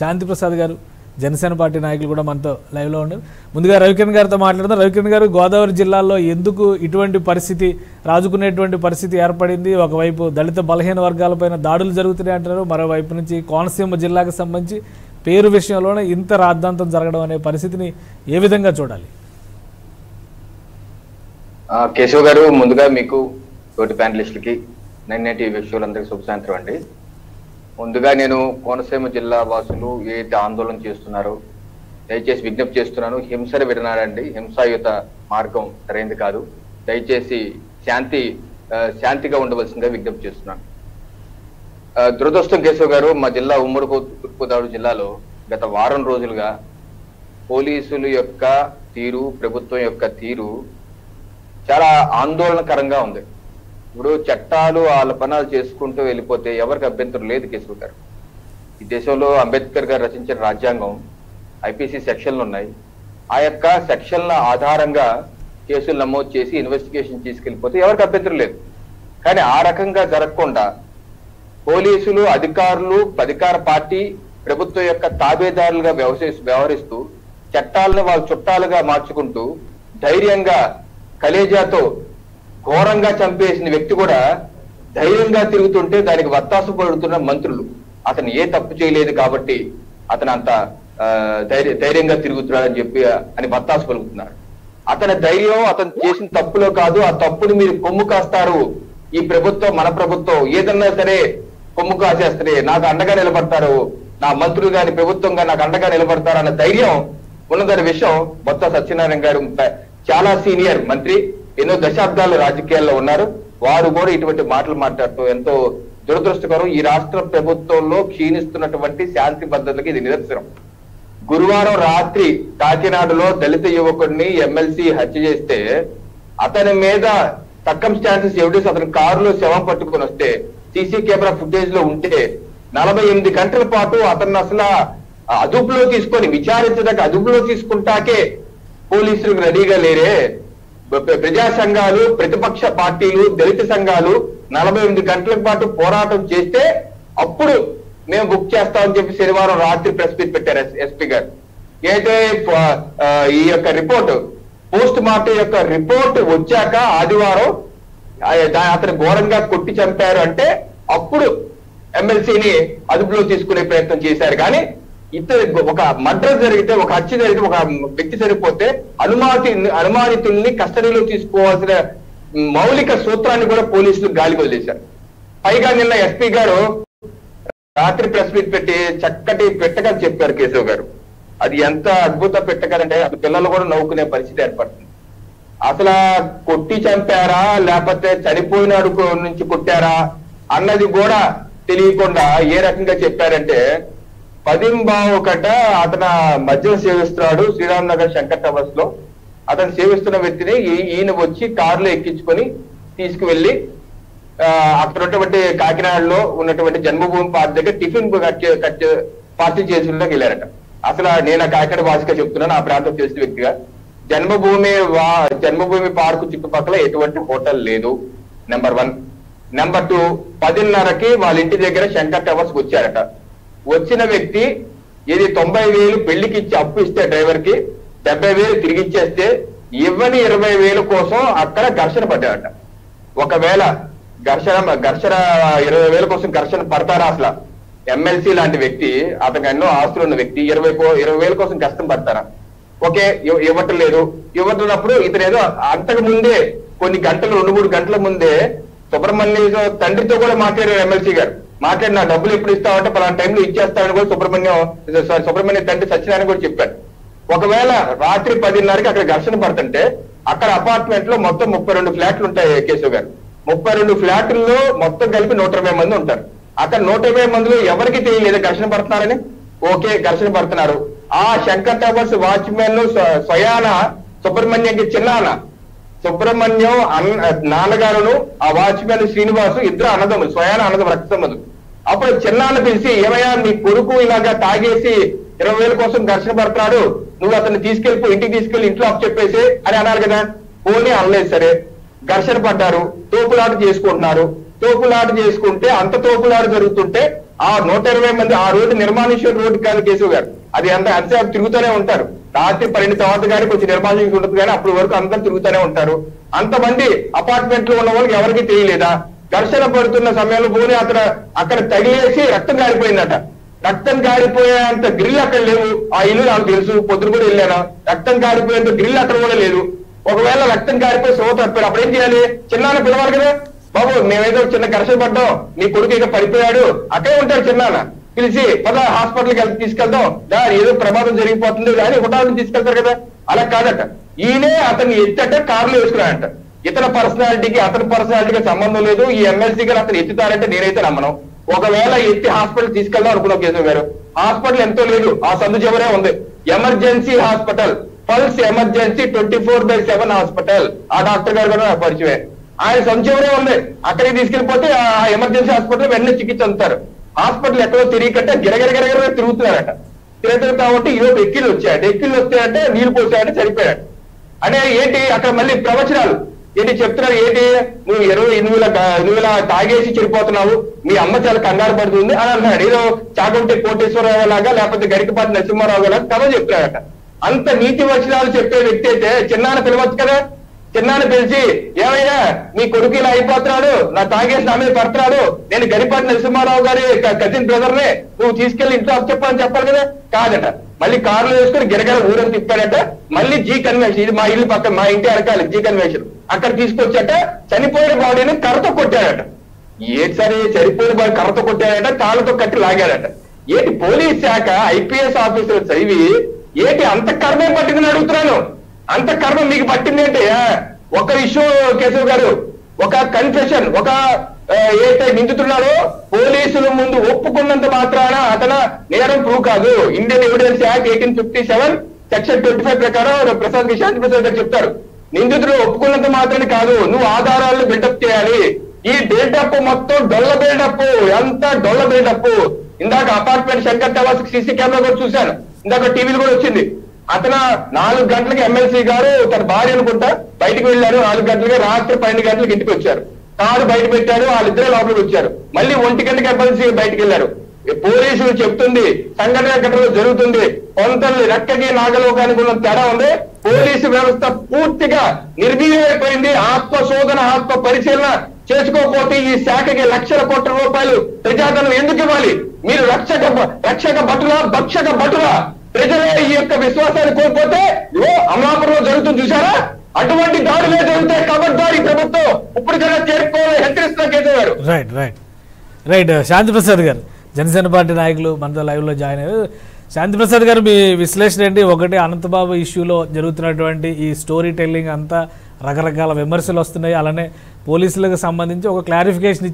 శాంతి ప్రసాద్ గారు జనసేన పార్టీ నాయకులు కూడా మనతో లైవ్లో ఉన్నారు. ముందుగా రవికిరణ్ గారితో మాట్లాడదాం. రవికిరణ్ గారు గోదావరి జిల్లాలో ఎందుకు ఇటువంటి పరిస్థితి రాజుకునేటువంటి పరిస్థితి ఏర్పడింది? ఒకవైపు దళిత బలహీన వర్గాలపైన దాడులు జరుగుతున్నాయి అంటున్నారు. మరోవైపు నుంచి కోనసీమ జిల్లాకు సంబంధించి పేరు విషయంలోనే ఇంత రాద్ధాంతం జరగడం అనే పరిస్థితిని ఏ విధంగా చూడాలి? కేశవ్ గారు ముందుగా మీకు తోటి ప్యానలిస్టులకి నైన్ టీవీ విషయాలందరికీ శుభ సాయంత్రం అండి. ముందుగా నేను కోనసీమ జిల్లా వాసులు ఏది ఆందోళన చేస్తున్నారో? దయచేసి విజ్ఞప్తి చేస్తున్నాను హింసను విడనాడండి. హింసాయుత మార్గం సరైనది కాదు. దయచేసి శాంతి శాంతిగా ఉండవలసిందిగా విజ్ఞప్తి చేస్తున్నాను. దురదృష్టం కేశవ్ గారు మా జిల్లా ఉమ్మడి గో- తూర్పుగోదావరి జిల్లాలో గత వారం రోజులుగా పోలీసుల యొక్క తీరు ప్రభుత్వం యొక్క తీరు చాలా ఆందోళనకరంగా ఉంది. ఇప్పుడు చట్టాలు వాళ్ళ పనాలు చేసుకుంటూ వెళ్ళిపోతే ఎవరికి అభ్యంతరం లేదు కేసు గారు. ఈ దేశంలో అంబేద్కర్ గారు రచించిన రాజ్యాంగం ఐపీసీ సెక్షన్లు ఉన్నాయి. ఆ యొక్క సెక్షన్ల ఆధారంగా కేసులు నమోదు చేసి ఇన్వెస్టిగేషన్ తీసుకెళ్ళిపోతే ఎవరికి అభ్యంతరం లేదు. కానీ ఆ రకంగా జరగకుండా పోలీసులు అధికారులు అధికార పార్టీ ప్రభుత్వం యొక్క తాబేదారులుగా వ్యవహరిస్తూ వ్యవహరిస్తూ చట్టాలను వాళ్ళ చుట్టాలుగా మార్చుకుంటూ ధైర్యంగా కలేజాతో ఘోరంగా చంపేసిన వ్యక్తి కూడా ధైర్యంగా తిరుగుతుంటే దానికి వత్తాసు పడుతున్న మంత్రులు. అతను ఏ తప్పు చేయలేదు కాబట్టి అతను అంత ఆ, ధైర్య ధైర్యంగా తిరుగుతున్నాడని చెప్పి అని వత్తాసు పలుకుతున్నాడు అతని ధైర్యం అతను చేసిన తప్పులో కాదు ఆ తప్పుని మీరు కొమ్ము కాస్తారు. ఈ ప్రభుత్వం మన ప్రభుత్వం ఏదన్నా సరే కొమ్ము కాసేస్తే నాకు అండగా నిలబడతారు. నా మంత్రులు గాని ప్రభుత్వం గాని నాకు అండగా నిలబడతారు అన్న ధైర్యం ఉన్నదనే విషయం బొత్త సత్యనారాయణ గారు చాలా సీనియర్ మంత్రి. ఎన్నో దశాబ్దాలు రాజకీయాల్లో ఉన్నారు. వారు కూడా ఇటువంటి మాటలు మాట్లాడుతూ ఎంతో దురదృష్టకరం. ఈ రాష్ట్ర ప్రభుత్వంలో క్షీణిస్తున్నటువంటి శాంతి భద్రతకి ఇది నిదర్శనం. గురువారం రాత్రి కాకినాడలో దళిత యువకుడిని ఎమ్మెల్సీ హత్య చేస్తే అతని మీద సర్కమ్స్టాన్సెస్ ఎవిడెన్స్ అతని కారులో శవం పట్టుకొని వస్తే సీసీ కెమెరా ఫుటేజ్లో ఉంటే నలభై ఎనిమిది గంటల పాటు అతన్ని అసలు అదుపులో తీసుకొని విచారించడానికి అదుపులో తీసుకుంటాకే పోలీసులకు రెడీగా లేరే. ప్రజా సంఘాలు ప్రతిపక్ష పార్టీలు దళిత సంఘాలు నలభై ఎనిమిది గంటల పాటు పోరాటం చేస్తే అప్పుడు మేము బుక్ చేస్తామని చెప్పి శనివారం రాత్రి ప్రెస్ మీట్ పెట్టారు ఎస్పీ గారు. అయితే ఆ, ఈ యొక్క రిపోర్ట్ పోస్ట్ మార్టం యొక్క రిపోర్ట్ వచ్చాక ఆదివారం అతను ఘోరంగా కొట్టి చంపారు అంటే అప్పుడు ఎమ్మెల్సీని అదుపులో తీసుకునే ప్రయత్నం చేశారు. కానీ ఇద్దరు ఒక మర్డర్ జరిగితే ఒక హత్య జరిగితే ఒక వ్యక్తి చనిపోతే అనుమాతి అనుమానితుల్ని కస్టడీలో తీసుకోవాల్సిన మౌలిక సూత్రాన్ని కూడా పోలీసులు గాలికి వదిలేశారు. పైగా నిన్న ఎస్పీ గారు రాత్రి ప్రెస్ మీట్ పెట్టి చక్కటి పెట్టగా చెప్పారు కేశవ్ గారు. అది ఎంత అద్భుత పెట్టగలంటే అది పిల్లలు కూడా నవ్వుకునే పరిస్థితి ఏర్పడుతుంది. అసలు కొట్టి చంపారా లేకపోతే చనిపోయినాడు నుంచి కొట్టారా అన్నది కూడా తెలియకుండా ఏ రకంగా చెప్పారంటే పదింబా ఒకట అతను మద్యం సేవిస్తున్నాడు శ్రీరామ్ నగర్ శంకర్ టవర్స్లో. అతను సేవిస్తున్న వ్యక్తిని ఈ- ఈయన వచ్చి కారులో ఎక్కించుకొని తీసుకువెళ్ళి అక్కడ ఉన్నటువంటి కాకినాడలో ఉన్నటువంటి జన్మభూమి పార్క్ దగ్గర టిఫిన్ కట్ కట్ పార్టీ చేసుకుంటాకి వెళ్ళారట. అసలు నేను కాకినాడ వాసిగా చెప్తున్నాను ఆ ప్రాంతం చేసిన వ్యక్తిగా. జన్మభూమి వా- జన్మభూమి పార్కు చుట్టుపక్కల ఎటువంటి హోటల్ లేదు నెంబర్ వన్. నెంబర్ టూ పదిన్నరకి వాళ్ళ ఇంటి దగ్గర శంకర్ టవర్స్ వచ్చారట. వచ్చిన వ్యక్తి ఇది తొంభై వేలు పెళ్ళికి ఇచ్చి అప్పు ఇస్తే డ్రైవర్కి డెబ్బై వేలు తిరిగి ఇచ్చేస్తే ఇవ్వని ఇరవై వేలు కోసం అక్కడ ఘర్షణ పడ్డాడట. ఒకవేళ ఘర్షణ ఘర్షణ ఇరవై వేల కోసం ఘర్షణ పడతారా అసలు? ఎమ్మెల్సీ లాంటి వ్యక్తి అతను ఎన్నో ఆస్తులు ఉన్న వ్యక్తి ఇరవై ఇరవై వేల కోసం కష్టం పడతారా? ఓకే ఇవ్వటం లేదు. ఇవ్వటప్పుడు ఇతను ఏదో అంతకు ముందే కొన్ని గంటలు రెండు మూడు గంటల ముందే సుబ్రహ్మణ్య తండ్రితో కూడా మాట్లాడారు ఎమ్మెల్సీ గారు. మాట్లాడి నా డబ్బులు ఎప్పుడు ఇస్తామంటే పలానా టైంలో ఇచ్చేస్తామని కూడా సుబ్రహ్మణ్యం సారీ సుబ్రహ్మణ్య తండ్రి సత్యనారాయణ కూడా చెప్పాడు. ఒకవేళ రాత్రి పదిన్నరకి అక్కడ ఘర్షణ పడుతుంటే అక్కడ అపార్ట్మెంట్లో మొత్తం ముప్పై రెండు ఫ్లాట్లు ఉంటాయి కేశవ్ గారు. ముప్పై రెండు ఫ్లాట్లలో మొత్తం కలిపి నూట ఇరవై మంది ఉంటారు. అక్కడ నూట ఇరవై మందిలో ఎవరికి తెలియలేదు ఘర్షణ పడుతున్నారని? ఓకే ఘర్షణ పడుతున్నారు. ఆ శంకర్ టవర్స్ వాచ్మెన్ స్వ- స్వయాన సుబ్రహ్మణ్యంకి చిన్నాన. సుబ్రహ్మణ్యం అన్న నాన్నగారును ఆ వాచ్మెన్ శ్రీనివాసు ఇద్దరు అన్నదమ్ములు స్వయాన అన్నదం రక్త సంబంధం అప్పుడు చిన్నాన్ని పిలిచి ఏమయ్యా నీ కొడుకు ఇలాగా తాగేసి ఇరవై వేల కోసం ఘర్షణ పడుతున్నాడు. నువ్వు అతన్ని తీసుకెళ్ళి ఇంటికి తీసుకెళ్ళి ఇంట్లో అప్పు చెప్పేసి అని అన్నారు కదా. పోనీ అనలేదు సరే. ఘర్షణ పడ్డారు. తోపులాట చేసుకుంటున్నారు. తోపులాట చేసుకుంటే అంత తోపులాట జరుగుతుంటే ఆ నూట ఇరవై మంది ఆ రోడ్డు నిర్మానుష్య రోడ్డు కానీ కేశవ్ గారు. అది అంత అంతసేపు తిరుగుతూనే ఉంటారు. రాత్రి పన్నెండు తర్వాత కానీ కొంచెం నిర్మానుష్యం ఉంటుంది కానీ అప్పటి వరకు అందరూ తిరుగుతూనే ఉంటారు. అంతమంది అపార్ట్మెంట్లో ఉన్న వాళ్ళకి ఎవరికి తెలియలేదా? ఘర్షణ పడుతున్న సమయంలో పోనీ అక్కడ అక్కడ తగిలేసి రక్తం కారిపోయిందట రక్తం కారిపోయేంత గ్రిల్ అక్కడ లేవు. ఆ ఇల్లు నాకు తెలుసు. పొద్దున కూడా వెళ్ళాను. రక్తం కారిపోయేంత గ్రిల్ అక్కడ కూడా లేదు. ఒకవేళ రక్తం కారిపోయి సోత తప్పారు అప్పుడు ఏం చేయాలి? చిన్నాన్న పిలవాలి కదా. బాబు మేమేదో చిన్న ఘర్షణ పడ్డాం. నీ కొడుకు ఇక పడిపోయాడు. అక్కడే ఉంటాడు చిన్నాన్న. పిలిచి పద హాస్పిటల్కి వెళ్ళి తీసుకెళ్దాం. దా ఏదో ప్రమాదం జరిగిపోతుంది. అని హుటాలను తీసుకెళ్తారు కదా. అలా కాదట. ఈయనే అతన్ని ఎత్తట కారులో వేసుకున్నాడంట. ఇతర పర్సనాలిటీకి అతని పర్సనాలిటీకి సంబంధం లేదు. ఈ ఎమ్మెల్సీ గారు అతను ఎత్తుతారంటే నేనైతే నమ్మను. ఒకవేళ ఎత్తి హాస్పిటల్ తీసుకెళ్దాం అనుకున్నాం కేసు గారు. హాస్పిటల్ ఎంతో లేదు. ఆ సందు చివరే ఉంది. Emergency hospital Pulse emergency twenty four by seven hospital ఆ డాక్టర్ గారు కూడా పరిచయం పరిచయమే. ఆయన సందు చివరే ఉంది. అక్కడికి తీసుకెళ్ళిపోతే ఆ ఎమర్జెన్సీ హాస్పిటల్ వెంటనే చికిత్స అందుతారు. హాస్పిటల్ ఎక్కడో తిరిగికట్టే గిరగిర గిరగిర తిరుగుతున్నారట. తిరుగుతారు కాబట్టి ఈరోజు ఎక్కిళ్ళు వచ్చాయట. ఎక్కిళ్ళు వస్తాయంటే నీళ్ళు పోసాయంటే చనిపోయాడు అంటే ఏంటి? అక్కడ మళ్ళీ ప్రవచనాలు. ఏంటి చెప్తున్నారు ఏంటి? నువ్వు ఇరవై ఎనిమిది ఎనిమిది తాగేసి చెడిపోతున్నావు. మీ అమ్మ చాలా కంగారు పడుతుంది అని అన్నాడు ఏదో చాకుంటే కోటేశ్వరరావు లాగా లేకపోతే గరికపాటి నరసింహారావు లాగా కథ చెప్తున్నాడట. అంత నీతి వచనాలు చెప్పే వ్యక్తి అయితే చిన్నాన్న పిలవచ్చు కదా? చిన్నాన్న పిలిచి ఏమయ్యా నీ కొడుకు ఇలా అయిపోతున్నాడు నా తాగేసి నా మీద పడుతున్నాడు. నేను గరిపాటి నరసింహారావు గారి కజిన్ బ్రదర్ నే. నువ్వు తీసుకెళ్ళి ఇంట్లో చెప్పని చెప్పాలి కదా? కాదట. మళ్ళీ కారులో వేసుకుని గిరగర ఊరని తిప్పాడట మళ్ళీ జీ కన్వెన్షన్ ఇది మా ఇల్లు పక్కన మా ఇంటి అరకాలి జీ కన్వెన్షన్. అక్కడ తీసుకొచ్చాట చనిపోయిన బాడీని కర్రతో కొట్టాడట ఏది సరే చనిపోయిన బాడీ కర్రతో కొట్టాడట కాళ్ళతో కట్టి లాగాడట ఏంటి పోలీస్ శాఖ ఐపీఎస్ ఆఫీసర్ చదివి ఏంటి అంత కర్మే పట్టిందని అడుగుతున్నాను? అంత కర్మ మీకు పట్టింది అంటే ఒక ఇష్యూ కేశవ్ గారు ఒక కన్ఫెషన్ ఒక ఏదైతే నిందితున్నాడో పోలీసుల ముందు ఒప్పుకున్నంత మాత్రాన అతను నేరం ప్రూవ్ కాదు. Indian Evidence Act eighteen fifty seven section twenty five ప్రకారం ప్రసాద్ విశాంత్ ప్రసాద్ గారు చెప్తారు. నిందితుడు ఒప్పుకున్నంత మాత్రమే కాదు నువ్వు ఆధారాలను బిల్డప్ చేయాలి. ఈ బిల్డప్ మొత్తం డొల్ల బిల్డప్ ఎంత డొల్ల బిల్డప్? ఇందాక apartment Shankar Towers CC camera కూడా చూశాను. ఇందాక టీవీలు కూడా వచ్చింది. అతను నాలుగు గంటలకి ఎమ్మెల్సీ గారు తన భార్య అనుకుంటా బయటకు వెళ్ళారు. నాలుగు గంటలకి రాత్రి పన్నెండు గంటలకు ఇంటికి వచ్చారు. కారు బయట పెట్టారు వాళ్ళిద్దరే లోపలికి వచ్చారు. మళ్ళీ ఒంటి గంట కంపల్సరీ బయటకు వెళ్ళారు పోలీసులు చెప్తుంది సంఘటన ఘటనలు జరుగుతుంది. కొంతలు రెక్కకి నాగలోకానికి ఉన్న తేడా ఉంది. పోలీసు వ్యవస్థ పూర్తిగా నిర్వీర్యమైపోయింది. ఆత్మ శోధన ఆత్మ పరిశీలన చేసుకోకపోతే ఈ శాఖకి లక్షల కోట్ల రూపాయలు ప్రజాధనం ఎందుకు ఇవ్వాలి? మీరు రక్షక రక్షక భటుల భక్షక భటుల? ప్రజలే ఈ యొక్క విశ్వాసాన్ని కోల్పోతే ఇగో అమలాపురంలో జరుగుతుంది చూసారా అటువంటి దాడులే జరుగుతాయి కాబట్టి ప్రభుత్వం ఇప్పటికైనా చేరుకోవాలని హెచ్చరిస్తున్న KC right right. Right Shanti Prasad గారు. జనసేన పార్టీ నాయకులు మనతో లైవ్లో జాయిన్ అయ్యారు. శాంతి ప్రసాద్ గారు మీ విశ్లేషణ ఏంటి? ఒకటి అనంతబాబు ఇష్యూలో జరుగుతున్నటువంటి ఈ స్టోరీ టెల్లింగ్ అంతా రకరకాల విమర్శలు వస్తున్నాయి. అలానే పోలీసులకు సంబంధించి ఒక క్లారిఫికేషన్